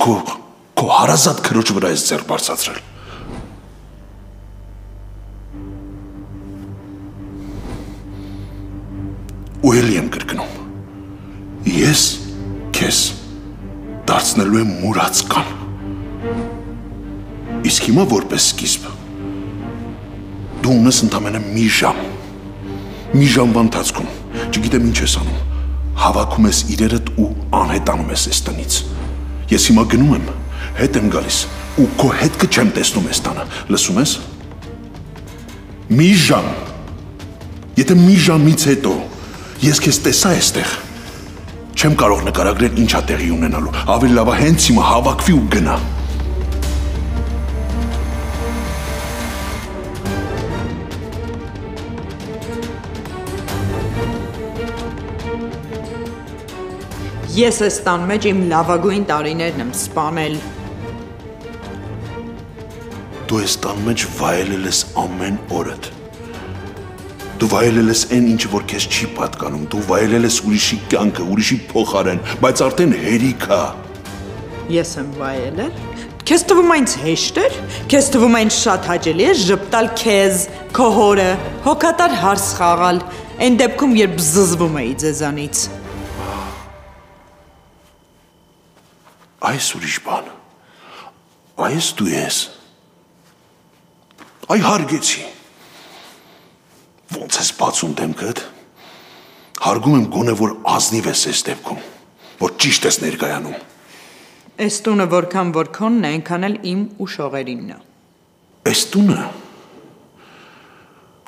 քո քո հարազատ քրոջ վրա ես ձեռ բարձացրել։ Ու ելի եմ կրկնում։ Ես քեզ դարձնելու եմ մուրացկան։ Իսկ հիմա որպես սկիզբ դու ունես ընդամենը մի ժամ։ Մի ժամվա ընթացքում, չգիտեմ ինչ ես անում, հավաքում ես իրերդ ու անհետանում ես այս տնից։ Ես հիմա գնում եմ, հետ եմ գալիս ու քո հետքը չեմ տեսնում այս տանը։ Լսում ես։ Մի ժամ։ Եթե մի ժամից հետո ես քեզ տեսա այստեղ, չեմ կարող նկարագրել ինչա տեղի ունենալու։ Ավելի լավ է հենց հիմա հավաքվի ու գնա։ Ես այս տան մեջ իմ լավագույն տարիներն եմ սպանել։ Դու այս տան մեջ վայելել ես ամեն օրդ։ Դու վայելել ես այն ինչ որ քեզ չի պատկանում։ Դու վայելել ես ուրիշի կյանքը, ուրիշի փոխարեն, բայց արդեն հերիք է։ Ես եմ վայելել։ Քեզ թվում ինձ հեշտ էր։ Քեզ թվում ինձ շատ հաճելի է ժպտալ քեզ, քո հորը, հոգատար հարս խաղալ։ Այն դեպքում, երբ զզվում էի ձեզանից։ Այս ուրիշ բան։ Այս դու ես։ Այ հարգեցի։ Ոնց ես բացում դեմքդ։ Հարգում եմ գոնե որ ազնիվ ես այս դեպքում, որ ճիշտ ես ներկայանում։ Այս տունը որքան որ քոնն է, այնքան էլ իմ ու շողերինն է։ Այս տունը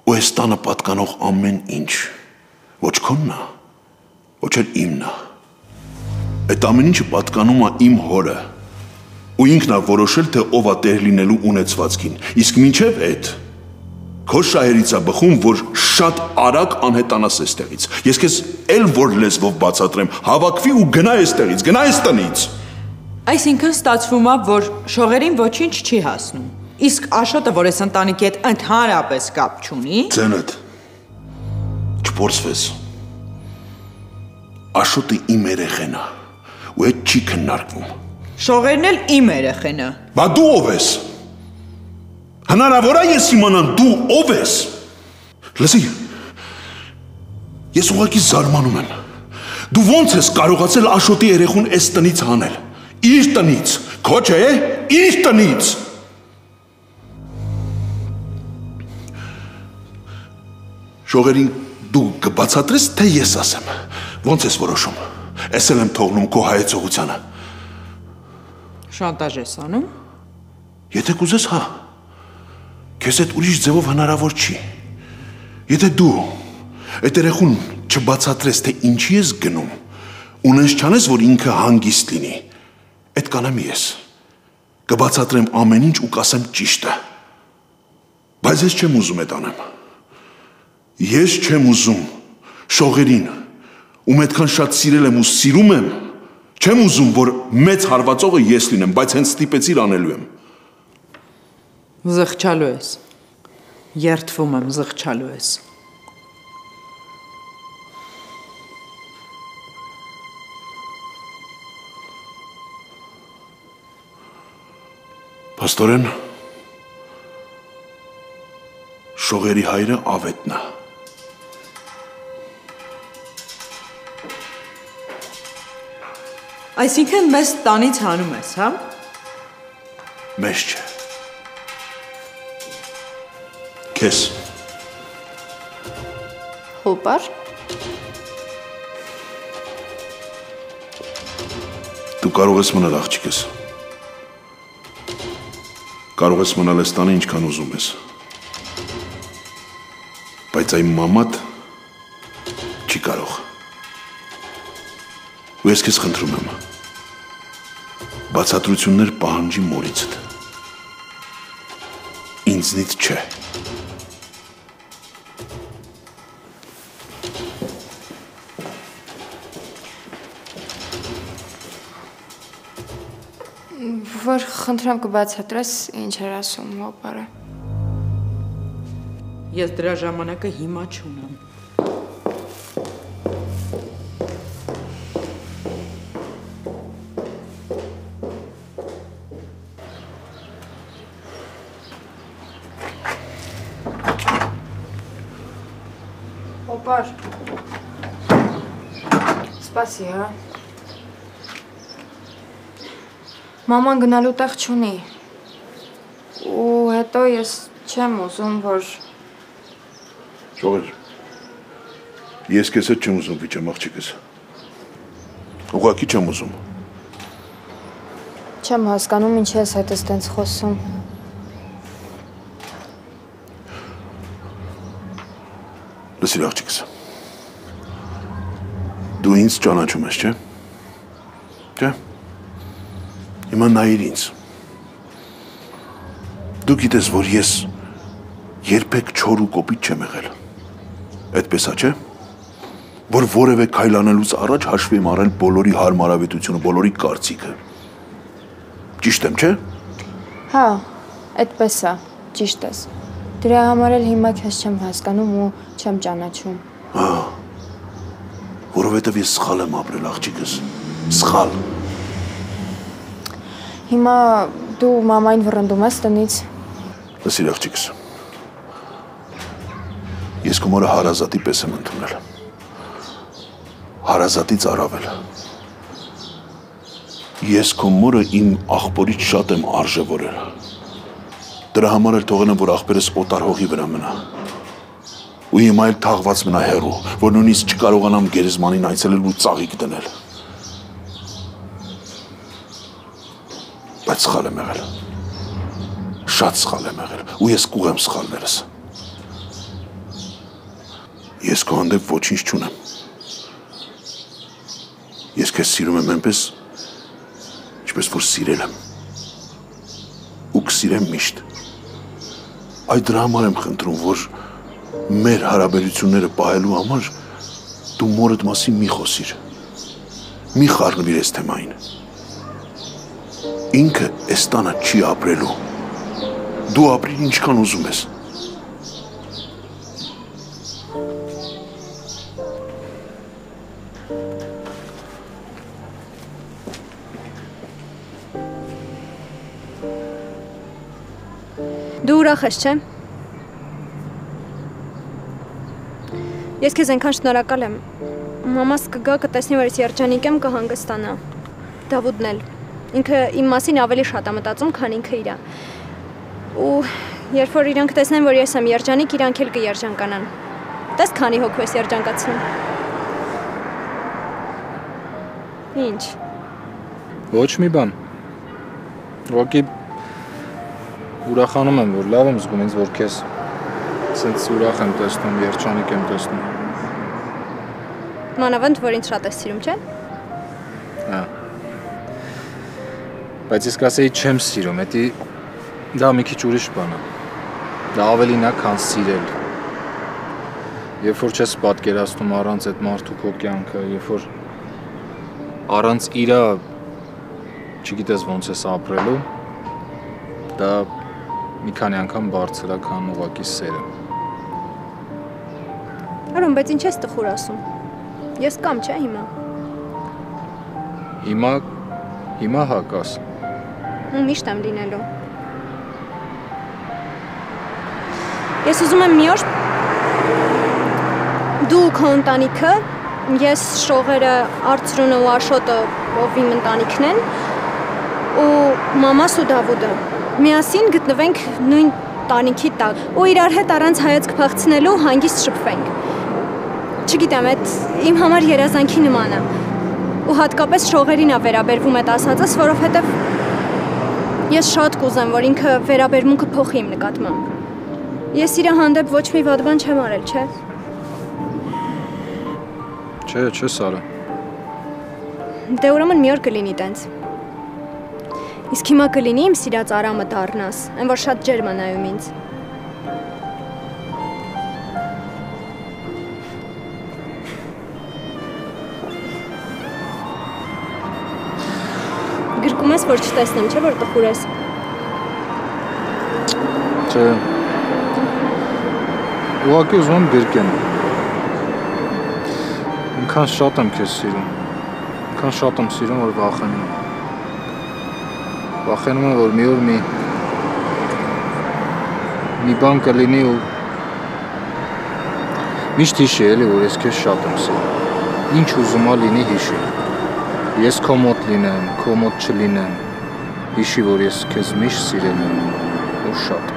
ու այս տանը պատկանող ամեն ինչ ոչ քոնն է, ոչ էլ իմն է։ Այդ ամեն ինչը պատկանում է իմ հորը։ Ու ինքն է որոշել, թե ով է տեր լինելու ունեցվածքին։ Իսկ մինչև այդ քո շահերից է բխում, որ շատ արագ անհետանաս այստեղից։ Ես քեզ ել որ լեզվով բացատրեմ, հավաքվի ու գնա այստեղից, գնա այս տնից։ Այսինքն ստացվում է, որ շողերին ոչինչ չի հասնում։ Իսկ Աշոտը, որ այս ընտանիքի հետ ընդհանրապես կապ չունի, Ձենդ չփորձվես։ Աշոտը իմ երեխեն է ու այդ չի քննարկվում։ շողերն էլ իմ երեխեն է։ Բա դու ով ես։ Հնարավոր է ես իմանամ դու ով ես։ Լսի։ Ես ուղղակի զարմանում եմ։ Դու ո՞նց ես կարողացել Աշոտի երեխուն այս տնից հանել։ Իր տնից։ Քո չէ, իր տնից։ Շողերին դու կբացատրես, թե ես ասեմ։ Ոնց ես որոշում։ Ես էլ եմ թողնում քո հայեցողությանը։ Շանտաժ ես անում։ Եթե կուզես, հա։ Քեզ այդ ուրիշ ձևով հնարավոր չի։ Եթե դու այդ երեխուն չբացատրես, թե ինչի ես գնում, ունես չանես, որ ինքը հանգիստ լինի։ Այդ կանեմ ես։ Կբացատրեմ ամեն ինչ ու կասեմ ճիշտը։ Բայց ես չեմ ուզում այդ անեմ։ Ես չեմ ուզում շողերին, ում այդքան շատ սիրել եմ ու սիրում եմ, չեմ ուզում, որ մեծ հարվածողը ես լինեմ, բայց հենց ստիպեցիր անելու եմ։ Զղջալու ես։ Երթվում եմ, զղջալու ես։ Պաստորեն շողերի հայրը ավետն Այսինքն մեզ տանից հանում ես, հա։ Մեզ չէ։ Քեզ Հոպար։ դու կարող ես մնալ աղջիկս։ Կարող ես մնալ այս տանը ինչքան ուզում ես։ Բայց այն մամատ չի կարող։ Ու ես քեզ խնդրում եմ։ Բացատրություններ պահանջի մորիցդ։ Ինձնից չէ։ Որ խնդրեմ կբացատրես ինչ էր ասում հոպարը։ Ես դրա ժամանակը հիմա չունեմ։ Ապար։ Սպասի, հա։ Մաման գնալու տեղ չունի։ Ու հետո ես չեմ ուզում, որ Ժողեր։ Ես քեզ հետ չեմ ուզում վիճեմ աղջիկս։ Ուղղակի չեմ ուզում։ չեմ հասկանում ինչ ես հետս տենց խոսում։ Լսիր աղջիկս։ Դու ինձ ճանաչում ես, չէ՞։ Չէ՞։ Հիմա նայիր ինձ։ Դու գիտես, որ ես երբեք չոր ու կոպիտ չեմ եղել։ Այդպես է, չէ՞։ Որ որևէ քայլ անելուց առաջ հաշվի եմ առել բոլորի հարմարավետությունը, բոլորի կարծիքը։ Ճիշտ եմ, չէ՞։ Հա, այդպես է, ճիշտ ես։ Դրա համար էլ հիմա քեզ չեմ հասկանում ու չեմ ճանաչում։ Որովհետև ես սխալ եմ ապրել, աղջիկս։ Սխալ։ Հիմա դու մամային վռնդում ես տնից։ Լսիր աղջիկս։ Ես քո մորը հարազատի պես եմ ընդունել։ Հարազատից առավել։ Ես քո մորը իմ աղբորից շատ եմ արժևորել։ Դրա համար էլ թողել եմ, որ աղբերս օտար հողի վրա մնա։ Ու հիմա էլ թաղված մնա հերու, որ նույնիսկ չկարողանամ գերեզմանին այցելել ու ծաղիկ դնել։ Բայց սխալ եմ եղել։ Շատ սխալ եմ եղել ու ես կուղեմ սխալներս։ Ես քո հանդեպ ոչինչ չունեմ։ Ես քեզ սիրում եմ այնպես, ինչպես որ սիրել եմ։ Ու կսիրեմ միշտ։ Այդ դրա համար եմ խնդրում, որ մեր հարաբերությունները պահելու համար դու մորդ մասին մի խոսիր։ Մի խառնվիր այս թեմային։ Ինքը այս տանը չի ապրելու։ Դու ապրիր ինչքան ուզում ես։ ուրախ ես, չէ՞։ Ես քեզ այնքան շնորհակալ եմ։ Մամաս կգա կտեսնի, որ ես երջանիկ եմ կհանգստանա։ Դավուդն էլ։ Ինքը իմ մասին ավելի շատ է մտածում, քան ինքը իրա։ Ու երբ որ իրանք տեսնեն, որ ես եմ երջանիկ, իրանք էլ կերջանկանան։ Տես քանի հոգու ես երջանկացնում։ Ինչ։ Ոչ մի բան։ Ուղղակի ուրախանում եմ, որ լավ եմ զգում ինձ, որ քեզ սենց ուրախ եմ տեսնում, երջանիկ եմ տեսնում։ Մանավանդ, որ ինձ շատ ես սիրում, չէ՞։ Հա։ Բայց ես կասեի չեմ սիրում, դա դա մի քիչ ուրիշ բան է։ Դա ավելին է, քան սիրել։ Երբ որ չես պատկերացնում առանց այդ մարդու քո կյանքը, երբ որ առանց իրա չգիտես ոնց ես ապրելու, դա մի քանի անգամ բարձր է, քան ուղակի սերը։ Արոն, բայց ինչ ես տխուր ասում։ Ես կամ չէ հիմա։ Հիմա հիմա հա կաս։ Ու միշտ եմ լինելու։ Ես ուզում եմ մի օր դու քո ընտանիքը, ես շողերը, արծրունը ու աշոտը ով իմ ընտանիքն են ու մամաս ու Դավուդը միասին գտնվենք նույն տանիքի տակ ու իրար հետ առանց հայացք փախցնելու հանգիստ շփվենք։ Չգիտեմ, այդ իմ համար երազանքի նման է։ Ու հատկապես շողերին է վերաբերվում այդ ասածս, որովհետև ես շատ կուզեմ, որ ինքը վերաբերմունքը փոխի իմ նկատմամբ։ Ես իր հանդեպ ոչ մի վատ բան չեմ արել, չէ՞։ Չէ, չէ, Սարա։ Դե ուրեմն մի օր կլինի տենց։ Իսկ հիմա կլինի իմ սիրած արամը դառնաս, այն որ շատ ջերմ է նայում ինձ։ Գրկում ես, որ չտեսնեմ, չէ՞ որ տխուր ես։ Չէ։ Ուղղակի ուզում եմ գրկեմ։ Ինքան շատ եմ քեզ սիրում։ Ինքան շատ եմ սիրում, որ վախենում եմ։ Վախենում եմ, որ մի օր մի մի բան կլինի ու Միշտ հիշի էլի, որ ես քեզ շատ եմ սիրում։ Ինչ ուզում ա լինի հիշի։ Ես քո մոտ լինեմ, քո մոտ չլինեմ։ Հիշի, որ ես քեզ միշտ սիրել եմ ու շատ։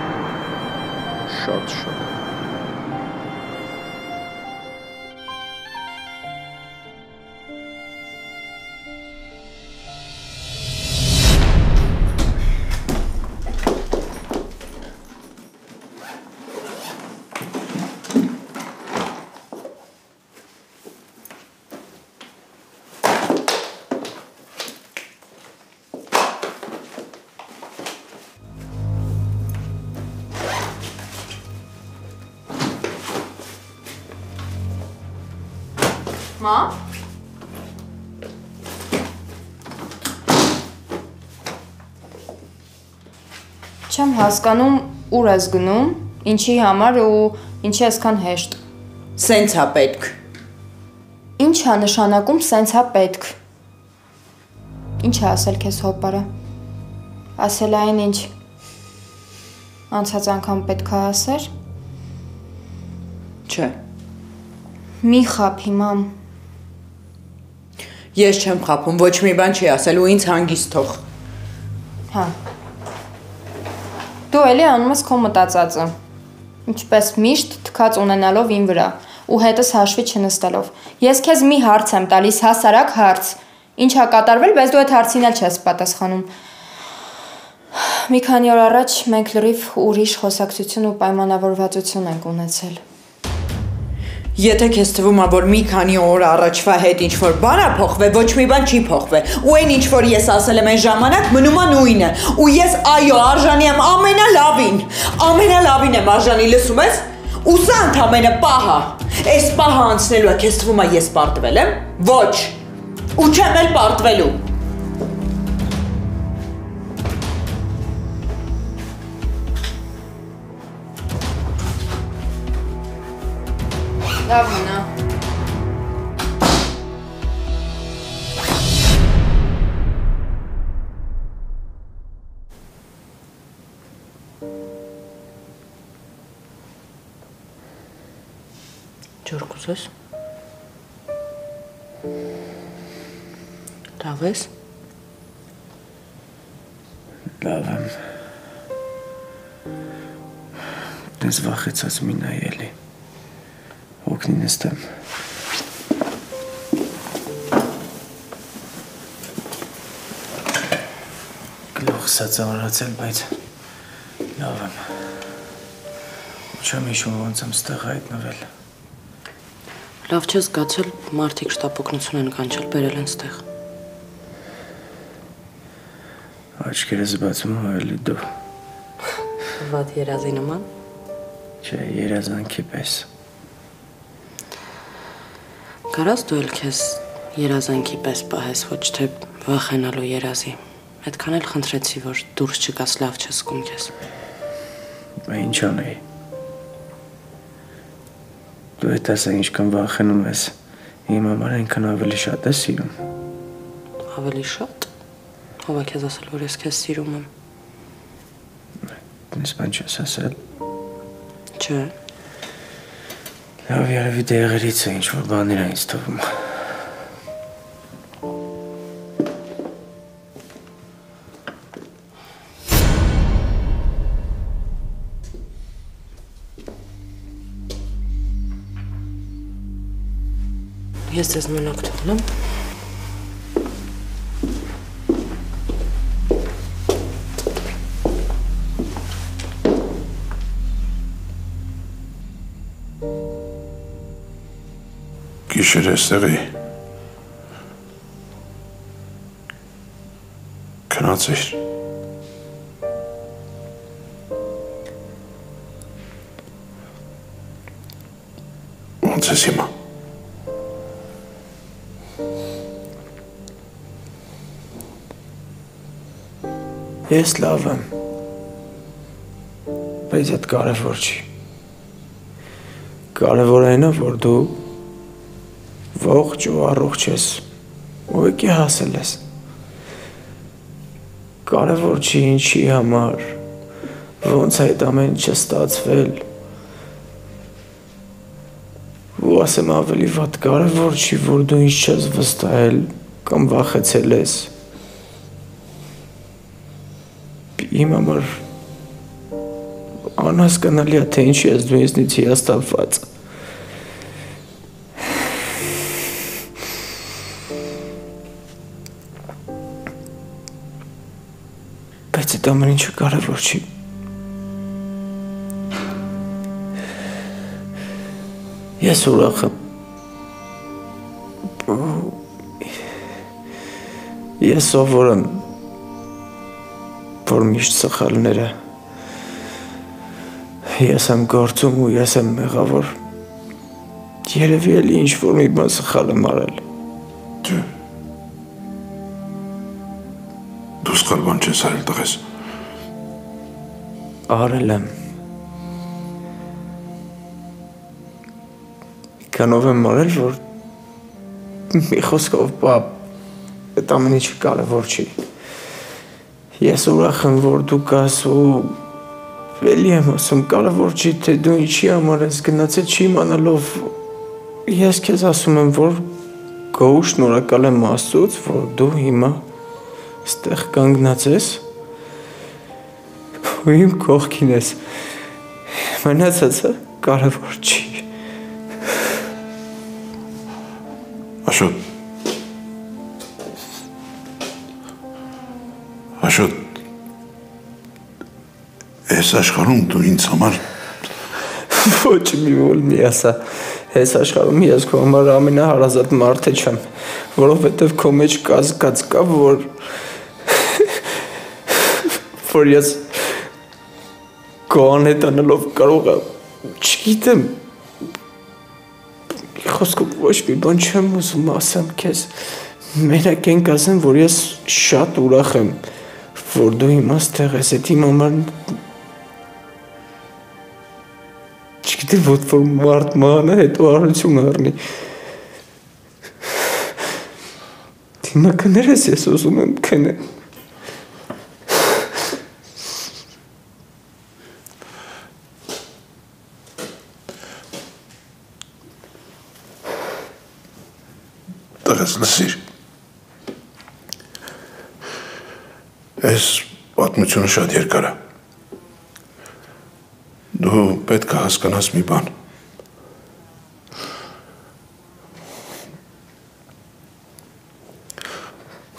Մա։ Չեմ հասկանում ուր ես գնում, ինչի համար ու ինչի այսքան հեշտ։ Սենց է պետք։ Ինչ է նշանակում սենց հա պետք։ Ինչ է ասել քեզ հոպարը։ Ասել այն ինչ անցած անգամ պետք է ասեր։ Չէ։ Մի խափի մամ։ Ես չեմ խափում, ոչ մի բան չի ասել ու ինձ հանգիստ թող։ Հա։ Դու էլի անում ես քո մտածածը։ Ինչպես միշտ թքած ունենալով ին վրա ու հետս հաշվի չնստելով։ Ես քեզ մի հարց եմ տալիս, հասարակ հարց։ Ինչ ա կատարվել, բայց դու այդ հարցին էլ չես պատասխանում։ Մի քանի օր առաջ մենք լրիվ ուրիշ խոսակցություն ու պայմանավորվածություն ենք ունեցել։ Եթե քեզ թվում է, որ մի քանի օր առաջվա հետ ինչ որ բան է փոխվել, ոչ մի բան չի փոխվել։ Ու այն ինչ որ ես ասել եմ այն ժամանակ մնում է նույնը։ Ու ես այո, արժանի եմ ամենալավին։ Ամենալավին եմ արժանի, լսում ես։ Ու սա ընդամենը պահա։ Այս պահը անցնելու է, քեզ թվում է ես պարտվել եմ։ Ոչ։ Ու չեմ էլ պարտվելու։ დავინა. ჯურგუზეს დავეს? დავამ ეს ვახეცაც მინაელი եմ։ Դες վախեցած մի նայելի։ Օգնի նստեմ։ Գլուխս է ծավալացել, բայց լավ եմ։ Չեմ հիշում ոնց եմ ստեղ հայտնվել։ Լավ չես զգացել, մարդիկ շտապօգնություն են կանչել, բերել են ստեղ։ Աչքերս բացում եմ ավելի դու։ Վատ երազի նման։ Չէ, երազանքի պես։ Կարաս դու էլ քեզ երազանքի պես պահես, ոչ թե վախենալու երազի։ Այդքան էլ խնդրեցի, որ դուրս չգաս, լավ չես զգում քեզ։ Բա ինչ անեի։ Դու այդ ասա ինչքան վախենում ես։ Իմ համար այնքան ավելի շատ ես սիրում։ Ավելի շատ։ Ո՞վ է քեզ ասել, որ ես քեզ սիրում եմ։ Դες բան չես ասել։ Չէ։ Լավ, երևի դեղերից է ինչ որ բաներ են ինձ թվում։ Ես ձեզ մենակ թողնեմ։ Գիշեր էստեղի։ Քնացիր։ Ոնց ես հիմա։ Ես լավ եմ։ Բայց այդ կարևոր չի։ Կարևորը այն է, որ դու ողջ ու առողջ ես։ Ու եկի հասել ես։ Կարևոր չի ինչի համար, ոնց այդ ամեն ինչը ստացվել։ ասեմ ավելի վատ կարևոր չի, որ դու ինձ չես վստահել կամ վախեցել ես։ Իմ համար անհասկանալի է թե ինչի ես դու ինձնից հիասթափված։ Բայց այդ ամեն ինչը կարևոր չի։ Ես ուրախ եմ։ Ես սովոր եմ, որ միշտ սխալները ես եմ գործում ու ես եմ մեղավոր։ Երևի էլի ինչ որ մի բան սխալ եմ արել։ Չէ։ Դու սխալ բան չես արել տղես։ Արել եմ։ Կանով եմ արել, որ մի խոսքով պապ այդ ամեն ինչը կարևոր չի։ Ես ուրախ եմ, որ դու կաս ու էլի եմ ասում, կարևոր չի, թե դու ինչի համար ես գնացել չի իմանալով ես քեզ ասում եմ, որ գոհ շնորհակալ եմ Աստծուց, որ դու հիմա ստեղ կանգնած ես ու իմ կողքին ես։ Մնացածը կարևոր չի։ Աշոտ։ Աշոտ։ Այս աշխարհում դու ինձ համար Ոչ մի ոլ մի ասա։ Այս աշխարհում ես քո համար ամենահարազատ մարդը չեմ, որովհետև քո մեջ կազգած կա, որ որ ես քո անհետանալով կարող եմ, չգիտեմ, խոսքով ոչ մի բան չեմ ուզում ասեմ քեզ։ Մենակ են կասեմ, որ ես շատ ուրախ եմ, որ դու հիմա ստեղ ես, այդ իմ համար չգիտեմ ոնց որ մարդ մանը հետո առություն առնի։ Հիմա կներես ես ուզում եմ քնեմ։ տղես լսիր։ Այս պատմությունը շատ երկար է։ Դու պետք է հասկանաս մի բան։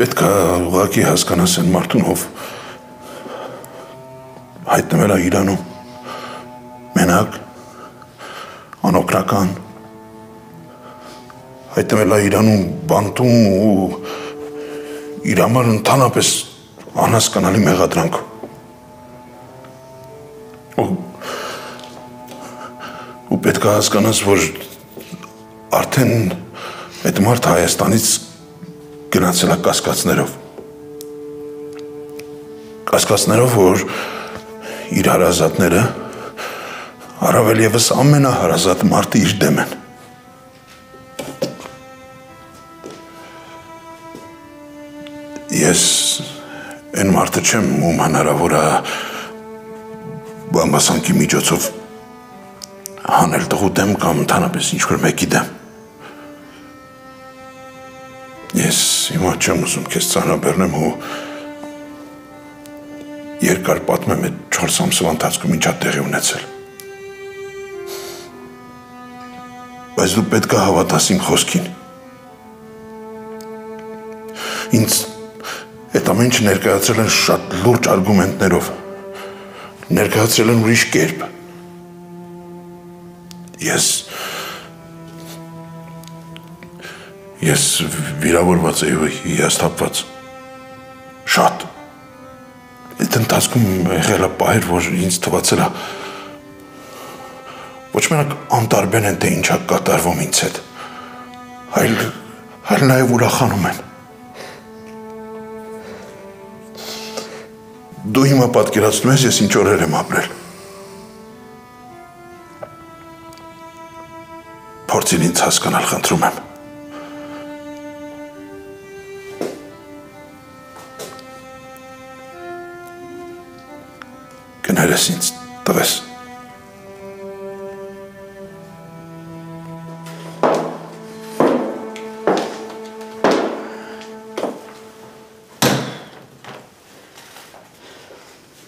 Պետք է ուղղակի հասկանաս այն մարդուն, ով հայտնվել է Իրանում։ Մենակ, անօգնական, հայտնվել է Իրանում բանտում ու իր համար ընդհանրապես անհասկանալի մեղադրանք։ Ու ու պետք է հասկանաս, որ արդեն այդ մարդը Հայաստանից գնացել է կասկածներով։ Կասկածներով, որ իր հարազատները առավել եւս ամենահարազատ մարդը իր դեմ են։ այն մարդը չեմ, ում հնարավոր է բամբասանքի միջոցով հանել տղու դեմ կամ ընդհանրապես ինչ-որ մեկի դեմ։ Ես հիմա չեմ ուզում քեզ ցանաբեռնեմ ու երկար պատմեմ այդ 4 ամսվա ընթացքում ինչա տեղի ունեցել։ Բայց դու պետք է հավատաս իմ խոսքին։ Ինձ այդ ամեն ինչը ներկայացրել են շատ լուրջ արգումենտներով։ Ներկայացրել են ուրիշ կերպ։ Ես Ես վիրավորված էի ու հիասթափված։ Շատ։ Այդ ընթացքում եղել է պահեր, որ ինձ թվացել է ոչ մենակ անտարբեր են թե ինչա կատարվում ինձ հետ, այլ այլ նաև ուրախանում են։ Դու հիմա պատկերացնում ես ես ինչ օրեր եմ ապրել։ Փորձին ինձ հասկանալ խնդրում եմ։ կներես ինձ տվես։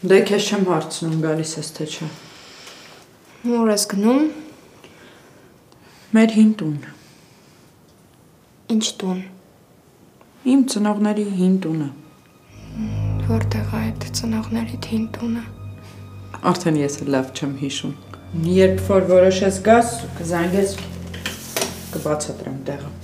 Դե քեզ չեմ հարցնում գալիս ես թե չէ։ Ուր ես գնում։ Մեր հին տուն։ Ինչ տուն։ Իմ ծնողների հին տունը։ Որտեղ է այդ ծնողների թին տունը։ Արդեն ես էլ լավ չեմ հիշում։ Երբ որ որոշես գաս, կզանգես կբացատրեմ տեղը։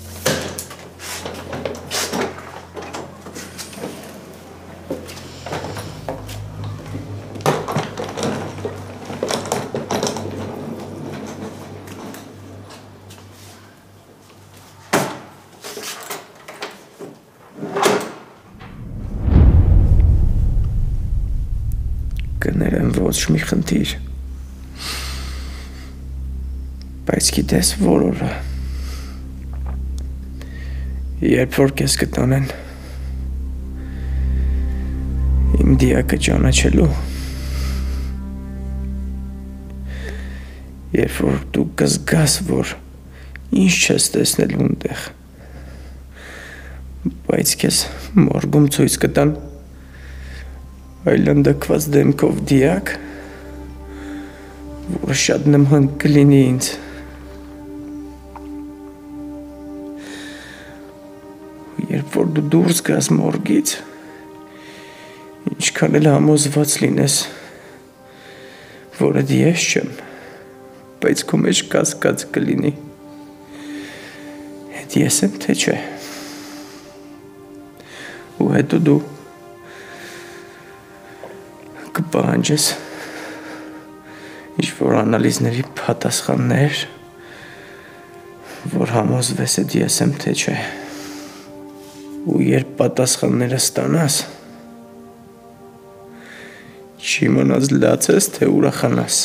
կներեմ ոչ մի խնդիր։ Բայց գիտես որ օրը երբ որ քեզ կտանեն իմ դիակը ճանաչելու երբ որ դու կզգաս որ ինչ չես տեսնել ունտեղ բայց քեզ մորգում ցույց կտան այլանդակված դեմքով դիակ, որը շատ նման կլինի ինձ։ Երբ որ դու դուրս գաս մորգից, ինչքան էլ համոզված լինես, որ դա ես չեմ, բայց քո մեջ կասկած կլինի։ Այդ ես եմ թե չէ։ Ու հետո դու կպահանջես ինչ որ անալիզների պատասխաններ, որ համոզվես այդ ես եմ թե չէ։ Ու երբ պատասխանները ստանաս, չիմանաս լացես, թե ուրախանաս։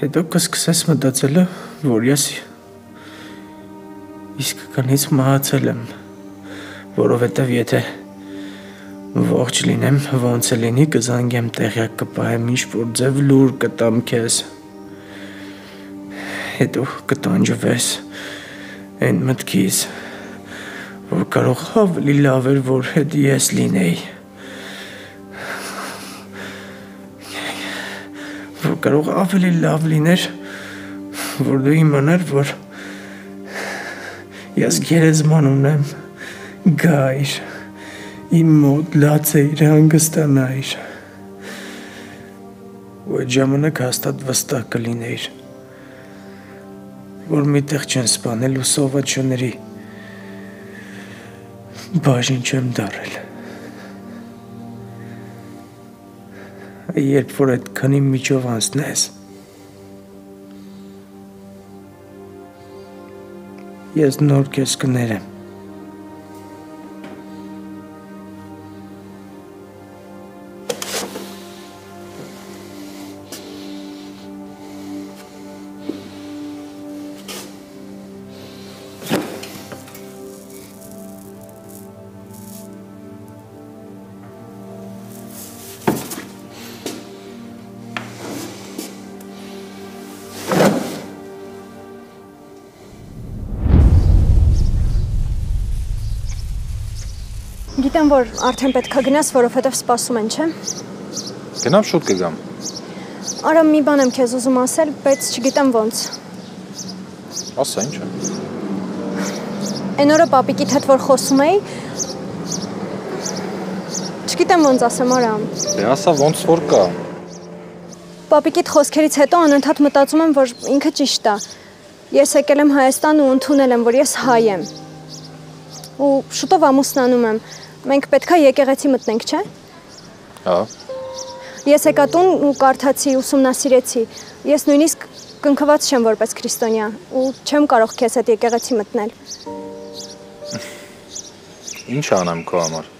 Հետո կսկսես մտածելը, որ ես իսկականից մահացել եմ, որովհետև եթե ողջ լինեմ, ոնց է լինի, կզանգեմ տեղյակ կպահեմ ինչ որ ձև լուր կտամ քեզ։ Հետո կտանջվես այն մտքից, որ կարող ավելի լավ էր, որ հետ ես լինեի։ Որ կարող ավելի լավ լիներ, որ դու իմանար, որ Ես գերեզման ունեմ, գայր, իմ մոտ լացեիր հանգստանայր։ Ու այդ ժամանակ հաստատ վստահ կլինեիր, որ միտեղ չեն սպանել ու սովածյոների բաժին չեմ դարել։ Երբ որ այդ քանի միջով անցնես, ես նոր քեզ կներեմ։ Գիտեմ, որ արդեն պետքա գնաս, որովհետև սպասում են, չէ՞։ Գնամ շուտ կգամ։ Արա մի բան եմ քեզ ուզում ասել, բայց չգիտեմ ոնց։ Ասա ինչ է։ Այն օրը պապիկիդ հետ որ խոսում էի, չգիտեմ ոնց ասեմ, արա։ Դե ասա ոնց որ կա։ Պապիկիդ խոսքերից հետո անընդհատ մտածում եմ, որ ինքը ճիշտ է։ Ես եկել եմ Հայաստան ու ընդունել եմ, որ ես հայ եմ։ Ու շուտով ամուսնանում եմ։ Մենք պետքա եկեղեցի մտնենք, չէ՞։ Հա։ Ես եկա տուն ու կարդացի, ուսումնասիրեցի։ Ես նույնիսկ կնքված չեմ որպես քրիստոնյա ու չեմ կարող քեզ հետ եկեղեցի մտնել։ Ինչ անեմ քո համար։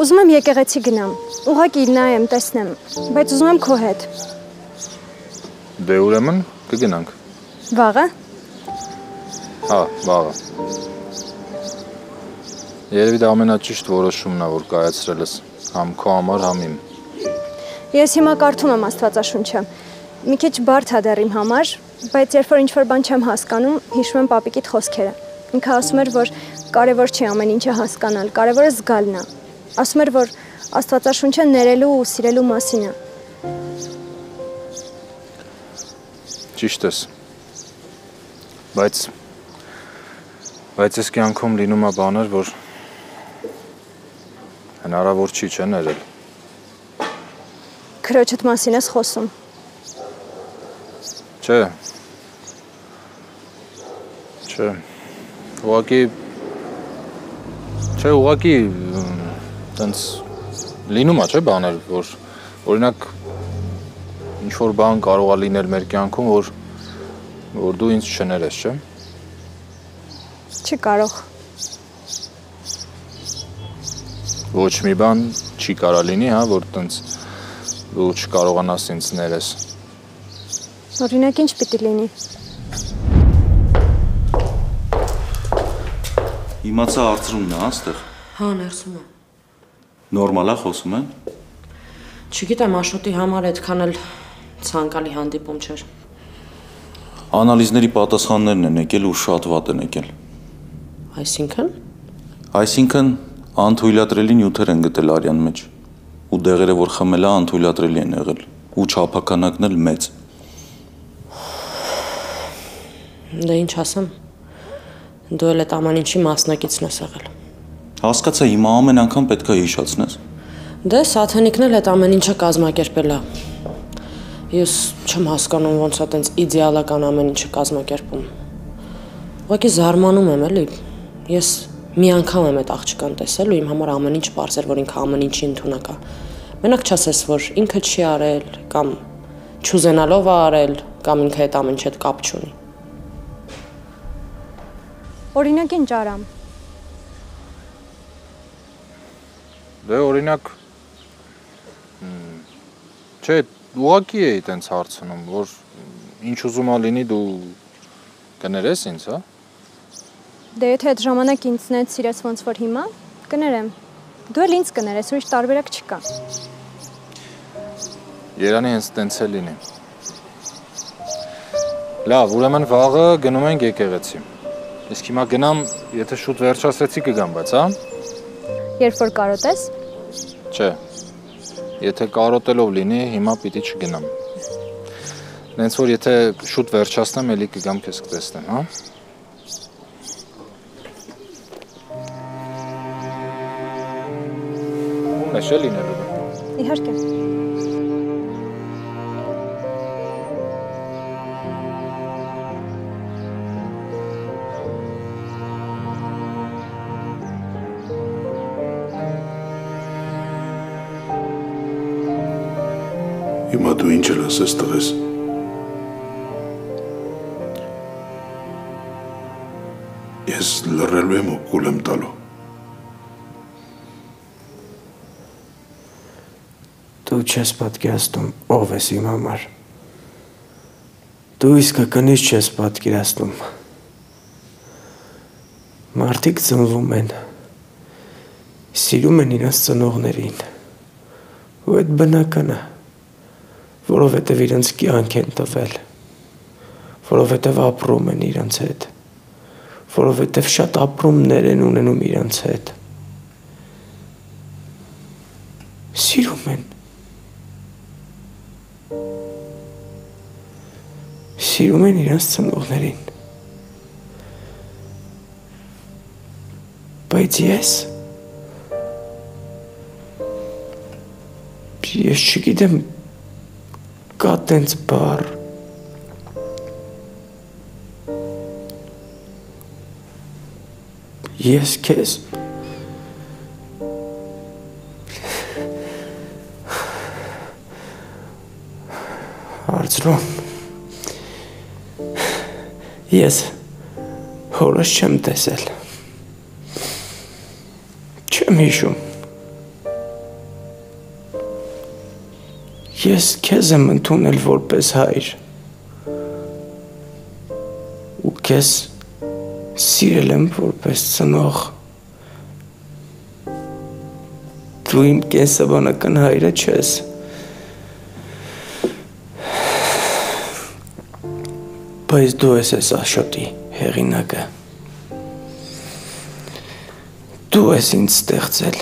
Ուզում եմ եկեղեցի գնամ։ Ուղղակի նայեմ, տեսնեմ, բայց ուզում եմ քո հետ։ Դե ուրեմն կգնանք։ Վաղը։ Հա, վաղը։ Երևի դա ամենաճիշտ որոշումն է, որ կայացրել ես համ քո համար, համ իմ։ Ես հիմա կարդում եմ Աստվածաշունչը։ Մի քիչ բարդ է դեռ իմ համար, Բայց երբ որ ինչ-որ բան չեմ հասկանում, հիշում եմ պապիկիդ խոսքերը։ Ինքը ասում էր, որ կարևոր չի ամեն ինչը հասկանալ, կարևորը զգալն է։ Ասում էր, որ Աստվածաշունչը ներելու ու սիրելու մասին է։ Ճիշտ ես։ Բայց բայց այս կյանքում լինում է բաներ, որ հնարավոր չի չէ ներել։ Քրոջդ մասին ես խոսում։ Չէ։ Չէ։ Ուղղակի Չէ, ուղղակի տենց լինում է, չէ, բաներ, որ օրինակ ինչ որ բան կարող է լինել մեր կյանքում, որ որ դու ինձ չներես, չէ։ Չի կարող։ Ոչ մի բան չի կարա լինի, հա, որ տենց դու չկարողանաս ինձ ներես։ Օրինակ ինչ պիտի լինի։ Իմացա արծրումն է, աստեղ։ Հա, ներսում է։ Նորմալ է խոսում են։ Չգիտեմ, Աշոտի համար այդքան էլ ցանկալի հանդիպում չէր։ Անալիզների պատասխաններն են եկել ու շատ վատ են եկել։ Այսինքն? Այսինքն անթույլատրելի նյութեր են գտել արյան մեջ ու դեղերը որ խմել է անթույլատրելի են եղել ու չափականակն էլ մեծ։ դե ինչ ասեմ։ Դու էլ այդ ամեն ինչի մասնակիցն ես եղել։ Հասկացա, հիմա ամեն անգամ պետքա հիշացնես։ Դե Սաթանիկն էլ այդ ամեն ինչը կազմակերպել է։ Ես չեմ հասկանում ոնց է տենց իդեալական ամեն ինչը կազմակերպում։ Ուղղակի զարմանում եմ էլի։ Ես մի անգամ եմ այդ աղջկան տեսել ու իմ համար ամեն ինչ բարձ էր, որ ինքը ամեն ինչի ընդունակ է։ Մենակ չասես, որ ինքը չի արել կամ չուզենալով է արել կամ ինքը այդ ամեն ինչի հետ կապ չունի։ Օրինակ ինչ արամ։ Դե օրինակ չէ, ուղակի էի տենց հարցնում, որ ինչ ուզում ա լինի դու կներես ինձ, հա։ Դե եթե այդ ժամանակ ինձնից սիրես ոնց որ հիմա, կներեմ։ Դու էլ ինձ կներես, ուրիշ տարբերակ չկա։ Երանի հենց տենց է լինի։ Լավ, ուրեմն վաղը գնում ենք եկեղեցի։ Իսկ հիմա գնամ, եթե շուտ վերջացրեցի կգամ, բայց հա։ Երբ որ կարոտես, Չէ։ Եթե կարոտելով լինի, հիմա պիտի չգնամ։ Նենց որ եթե շուտ վերջացնեմ, ելի կգամ քեզ կտեսնեմ, հա։ Ո՞ւմ է լինելու։ իհարկե։ Հիմա դու ինչ էլ ասես տղես։ Ես լռելու եմ ու կուլ Դու չես պատկերացնում ով ես իմ համար։ Դու իսկականից չես պատկերացնում։ Մարդիկ ծնվում են։ Սիրում են իրենց ծնողներին։ Ու այդ բնական է, որովհետև իրենց կյանք են տվել, որովհետև ապրում են իրենց հետ, որովհետև շատ ապրումներ են ունենում իրենց հետ։ Սիրում են իրենց ծնողներին։ Բայց ես ես չգիտեմ կա տենց բառ ես քեզ Արծրում ես հորս չեմ տեսել չեմ հիշում ես քեզ եմ ընդունել որպես հայր ու քեզ սիրել եմ որպես ծնող դու իմ կենսաբանական հայրը չես Բայց դու ես այս աշոտի հեղինակը։ Դու ես ինձ ստեղծել։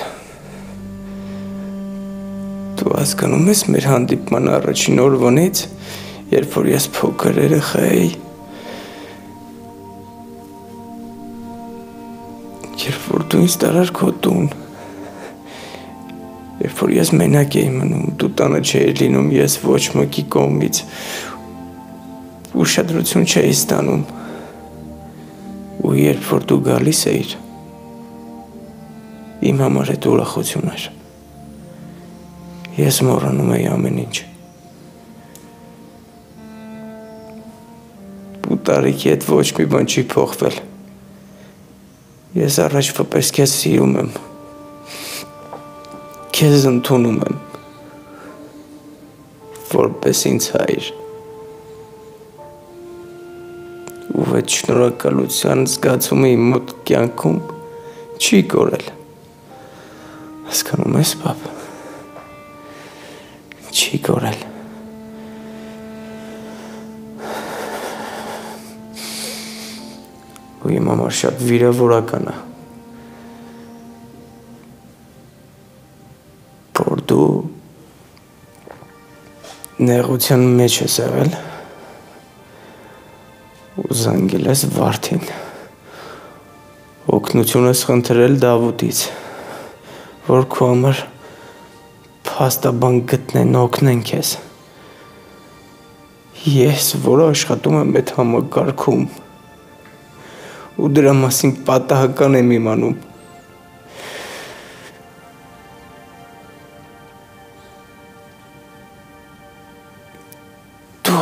Դու հասկանում ես մեր հանդիպման առաջին օրվանից, երբ որ ես փոքր երեխա էի, երբ որ դու ինձ տարար քո տուն, երբ որ ես մենակ էի մնում, դու տանը չէի լինում, ես ոչ մեկի կողմից ուշադրություն չէի ստանում։ Ու երբ որ դու գալիս էիր, իմ համար այդ ուրախություն էր։ Ես մոռանում էի ամեն ինչ։ Ու տարիքի հետ ոչ մի բան չի փոխվել։ Ես առաջվա պես քեզ սիրում եմ։ Քեզ ընդունում եմ։ Որպես ինձ հայր։ ու այդ շնորհակալության զգացումը իմ մոտ կյանքում չի կորել։ Հասկանում ես, պապ։ Չի կորել։ Ու իմ համար շատ վիրավորական է։ Որ դու նեղության մեջ ես եղել ու զանգել ես Վարդին։ Օգնություն ես խնդրել Դավուտից, որ քո համար փաստաբան գտնեն, օգնեն քեզ։ Ես, որը աշխատում եմ այդ համակարգում, ու դրա մասին պատահական եմ իմանում։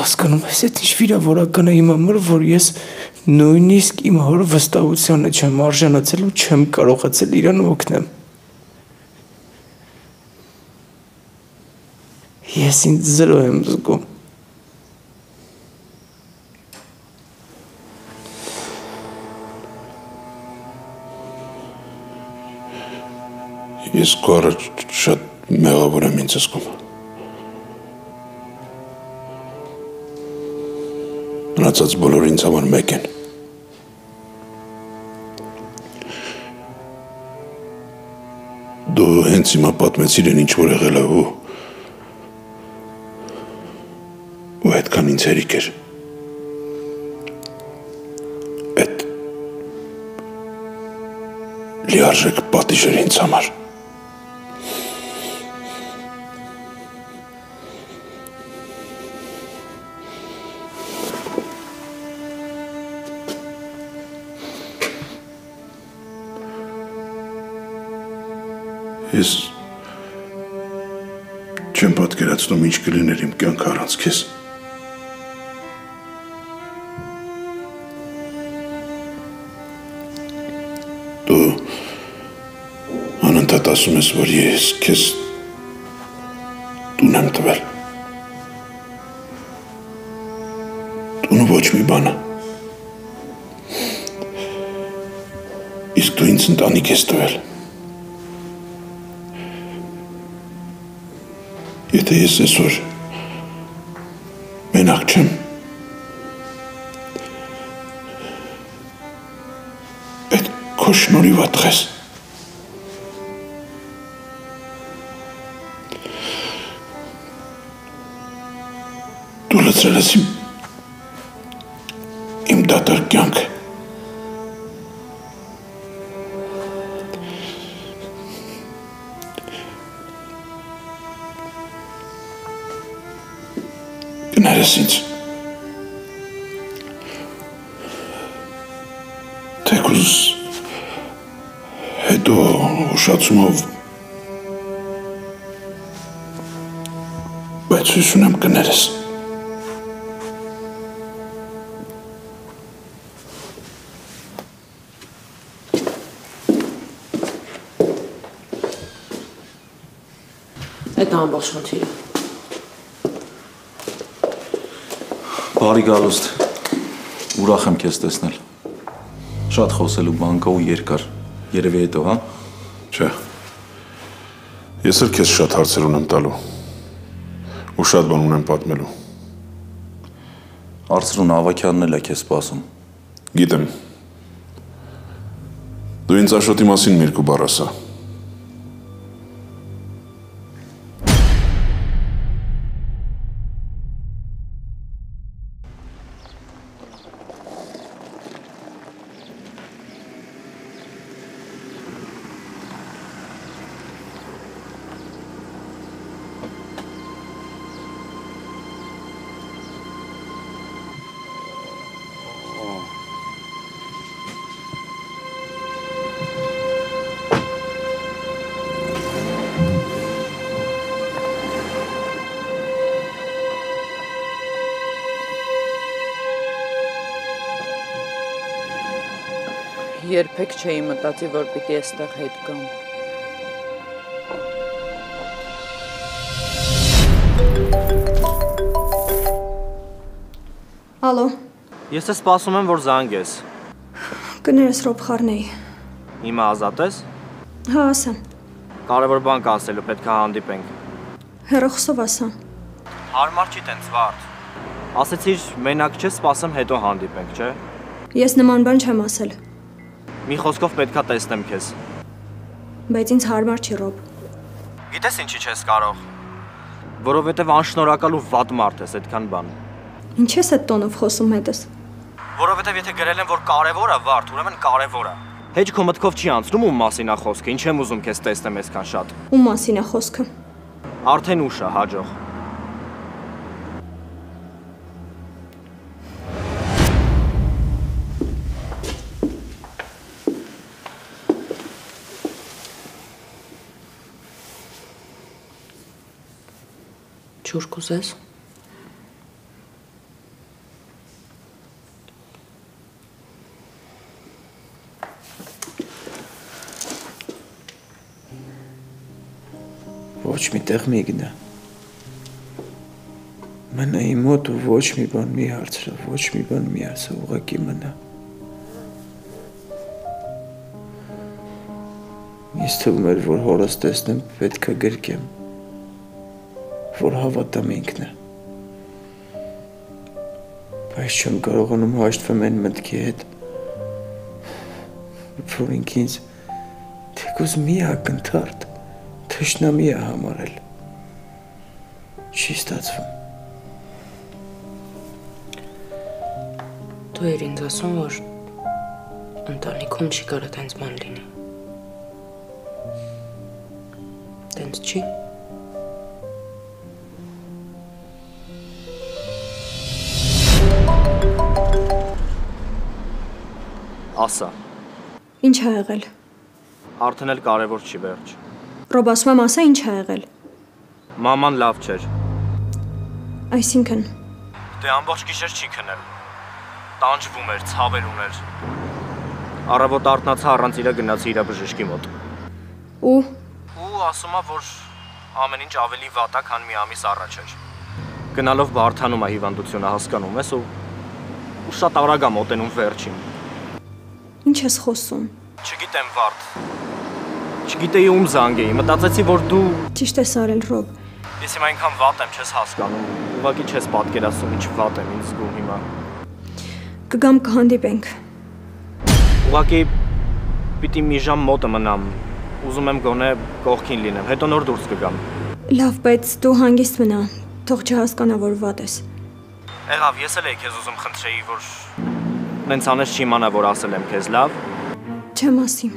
հասկանում ես, այդ ինչ վիրավորական է իմ համար, որ ես նույնիսկ իմ հոր վստահությանը չեմ արժանացել ու չեմ կարողացել իրան օգնեմ։ Ես ինձ զրո եմ զգում։ Ես առաջ շատ մեղավոր եմ ինձ զգում։ Մնացած բոլորը ինձ համար մեկ են։ Դու հենց հիմա պատմեցիր են ինչ որ եղել է ու ու այդքան ինձ հերիք էր։ Այդ լիարժեք պատիժ էր ինձ համար։ չեմ պատկերացնում ինչ կլիներ իմ կյանքը առանց քեզ։ Դու անընդհատ ասում ես, որ ես քեզ տուն եմ տվել։ Տունը ոչ մի բան է։ Իսկ դու ինձ ընտանիք ես տվել։ Եթե ես այսօր մենակ չեմ, այդ քո շնորհիվ է տղես։ Դու լցրել ես իմ իմ դատար կյանքը։ Գներես ինձ։ Թեկուզ հետո ուշացումով բայց հույս ունեմ կներես։ Այդ ամբողջ խնդիրը։ Բարի գալուստ։ Ուրախ եմ քեզ տեսնել։ Շատ խոսելու բան կա ու երկար։ Երևի հետո, հա։ Չէ։ Ես էլ քեզ շատ հարցեր ունեմ տալու։ Ու շատ բան ունեմ պատմելու։ Արծրուն Ավակյանն էլ է քեզ սպասում։ Գիտեմ։ Դու ինձ Աշոտի մասին մի երկու բառ ասա։ Երբեք չէի մտածի, որ պիտի այստեղ հետ գամ։ Ալո, Ես է սպասում եմ, որ զանգես։ կներես Ռոբ Խառնեի։ Հիմա ազատ ես։ Հա, ասա։ Կարևոր բան կա ասելու, պետք է հանդիպենք։ Հերոխսով ասա։ Հարմար չի տենց վարդ։ Ասեցիր, մենակ չես սպասեմ, հետո հանդիպենք, չէ։ Ես նման բան չեմ ասել, Մի խոսքով պետքա տեսնեմ քեզ։ բայց ինձ հարմար չի Ռոբ։ Գիտես ինչի չես կարող։ Որովհետև անշնորհակալ ու վատ մարդ ես, այդքան բան։ Ինչ ես այդ տոնով խոսում հետս։ Որովհետև եթե գրել եմ, որ կարևոր է վարդ, ուրեմն կարևոր է։ Հեչ քո մտքով չի անցնում ում մասին է խոսքը, ինչ եմ ուզում քեզ տեսնեմ այսքան շատ։ Ում մասին է խոսքը։ Արդեն ուշ է, հաջող։ Ջուր կուզես։ Ոչ մի տեղ մի գնա։ Մնա իմ մոտ ու ոչ մի բան մի հարցրա, ոչ մի բան մի ասա, ուղակի մնա։ Ես թվում էր, որ հորս տեսնեմ, պետք է գրկեմ, որ հավատամ ինքն է։ Բայց չեմ կարողանում հաշտվեմ այն մտքի հետ, որ ինք ինձ թեկուզ մի ակնթարթ թշնամի է համարել։ Չի ստացվում։ Դու ես ինձ ասում, որ ընտանիքում չի կարա տենց բան լինի։ Տենց չի։ Ասա, Ինչ ա եղել։ արդեն էլ կարևոր չի վերջ։ Ռոբ ասում եմ ասա ինչ ա եղել։ Մաման լավ չէր։ Այսինքն, Դե ամբողջ գիշեր չի քնել։ Տանջվում էր, ցավեր ուներ։ Առավոտ արթնացա առանց իրա գնացի իրա բժշկի մոտ։ ու Ու ասում է, որ ամեն ինչ ավելի վատ է, քան մի ամիս առաջ էր։ Գնալով բարթանում է հիվանդությունը, հասկանում ես, ու ու շատ արագ է մոտենում վերջին։ ինչ ես խոսում։ Չգիտեմ վարդ։ Չգիտեի ում զանգեի, մտածեցի, որ դու Ճիշտ ես արել Ռոբ։ ես հիմա այնքան վատ եմ, չես հասկանում։ Ուղղակի չես պատկերացնում ինչ վատ եմ ինձ զգում հիմա։ Կգամ կհանդիպենք։ Ուղղակի պիտի մի ժամ մոտը մնամ։ Ուզում եմ գոնե կողքին լինեմ, հետո նոր դուրս կգամ։ Լավ, բայց դու հանգիստ մնա։ Թող չհասկանա, որ վատ ես։ Եղավ, ես էլ էի քեզ ուզում խնդրեի, որ նենց անես չիմանա, որ ասել եմ քեզ, լավ։ Չեմ ասի։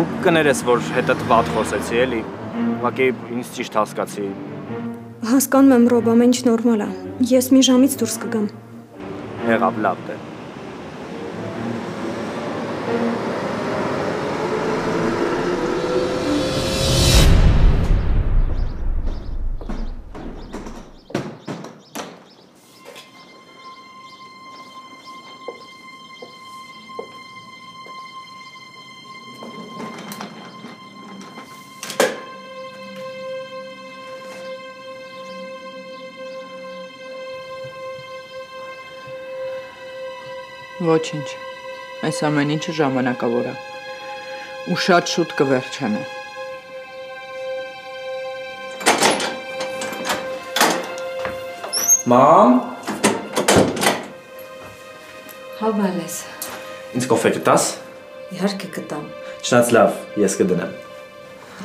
Ու կներես, որ հետդ վատ խոսեցի, էլի։ Ուղղակի ինձ ճիշտ հասկացի։ Հասկանում եմ, Ռոբ, ամեն ինչ նորմալ է։ Ես մի ժամից դուրս կգամ։ Եղավ, լավ դե։ Ոչինչ։ Այս ամեն ինչը ժամանակավոր է։ Ու շատ շուտ կվերջանա։ Մամ, Հավալես։ Ինձ կոֆե կտաս։ Իհարկե կտամ։ Չնայած լավ, ես կդնեմ։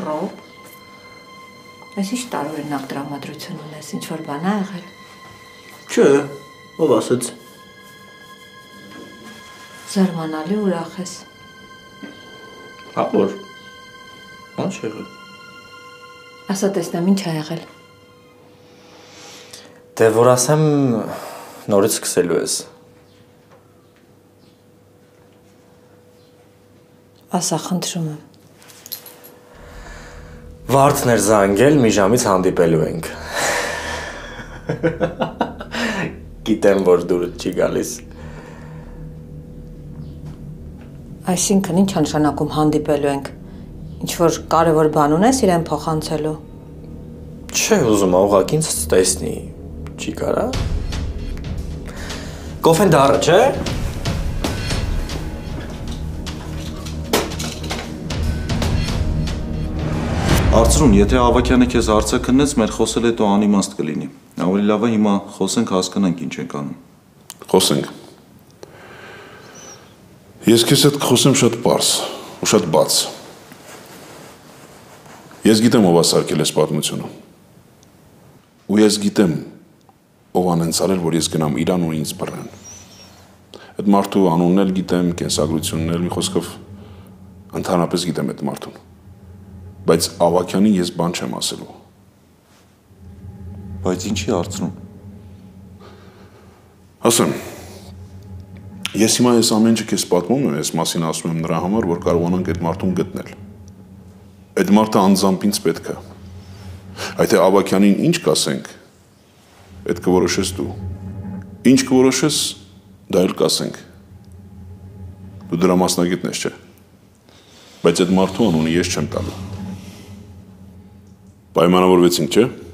Ռոբ։ Այս ինչ տարօրինակ տրամադրություն ունես, ինչ որ բան ա եղել։ Չէ, ով ասաց։ Զարմանալի ուրախ ես։ Հա որ։ Բան չի եղել։ Ասա տեսնեմ ինչ ա եղել։ Դե որ ասեմ նորից սկսելու ես։ Ասա խնդրում եմ։ Վարդն էր զանգել, մի ժամից հանդիպելու ենք։ Գիտեմ, որ դուրս չի գալիս։ Այսինքն ինչ նշանակում հանդիպելու ենք։ Ինչ որ կարևոր բան ունես իրեն փոխանցելու։ Չէ, ուզում ա ուղղակի ինձ տեսնի։ Չի կարա։ Կոֆեն դառը, չէ։ Արծրուն, եթե Ավակյանը քեզ հարցը քննեց, մեր խոսել հետո անիմաստ կլինի։ Ավելի լավ է հիմա խոսենք, հասկանանք ինչ ենք անում։ Խոսենք։ Ես քեզ հետ խոսեմ շատ པարս ու շատ բաց։ Ես գիտեմ ով ասարկել էս պատմությունը։ Ու ես գիտեմ ով անենց արել, որ ես գնամ Իրան ու ինձ բռնեն։ Այդ մարդու անունն էլ գիտեմ, կենսագրությունն էլ, մի խոսքով ընդհանրապես գիտեմ այդ մարդուն։ Բայց Ավակյանին ես բան չեմ ասելու։ Բայց ինչի արծնում։ Ասեմ, ես հիմա այս ամեն ինչը քեզ պատմում եմ, այս մասին ասում եմ նրա համար, որ կարողանանք այդ մարդուն գտնել։ Այդ մարդը անձամբ ինձ պետք է։ Այդ է Ավակյանին ինչ կասենք, այդ կորոշես դու։ Ինչ կորոշես, դա էլ կասենք։ Դու դրա մասնագետն ես, չէ՞։ Բայց այդ մարդու անունը ես չեմ տալու։ Պայմանավորվեցինք, չէ՞։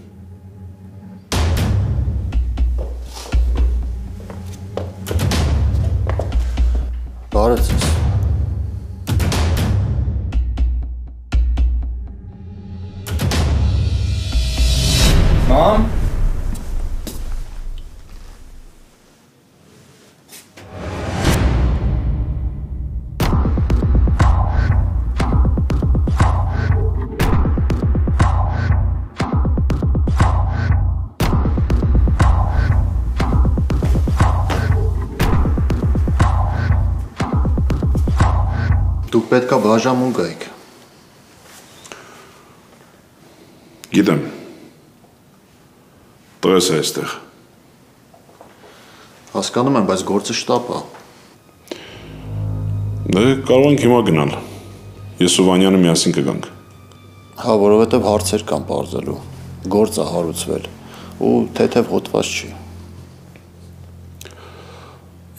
պետքա բաժամուն գայիք։ Գիտեմ։ Տղես է այստեղ։ Հասկանում եմ, բայց գործը շտապ է։ Դե կարող ենք հիմա գնալ։ Ես ու Վանյանը միասին կգանք։ Հա, որովհետև հարցեր կան բարձելու։ Գործը հարուցվել ու թեթև հոտված չի։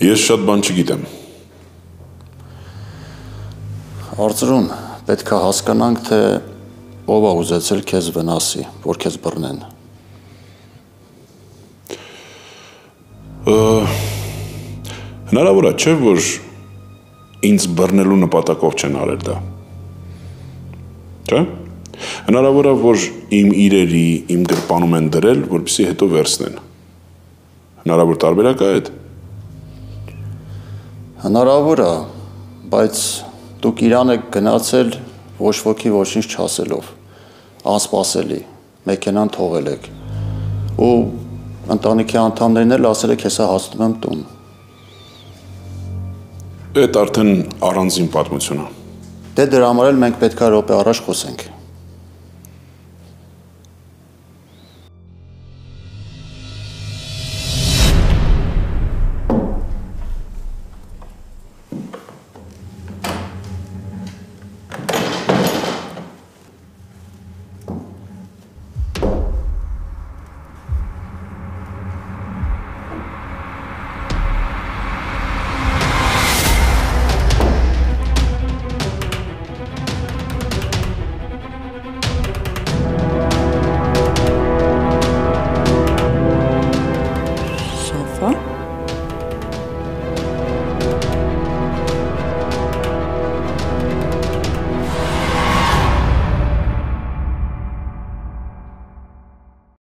Ես շատ բան չգիտեմ։ Արծրուն, պետքա հասկանանք, թե ով է ուզեցել քեզ վնասի, որ քեզ բռնեն։ Հնարավոր է, չէ, որ ինձ բռնելու նպատակով չեն արել դա։ Չէ՞։ Հնարավոր է, որ իմ իրերի, իմ գրպանում են դրել, որպեսզի հետո վերցնեն։ Հնարավոր տարբերակ է այդ։ Հնարավոր է, բայց դուք Իրան եք գնացել ոչ ոքի ոչինչ չասելով։ Անսպասելի։ Մեքենան թողել եք։ Ու ընտանիքի անդամներն էլ ասել եք հեսա հասնում եմ տուն։ Այդ արդեն առանձին պատմություն է։ Դե դրա համար էլ մենք պետքա րոպե առաջ խոսենք։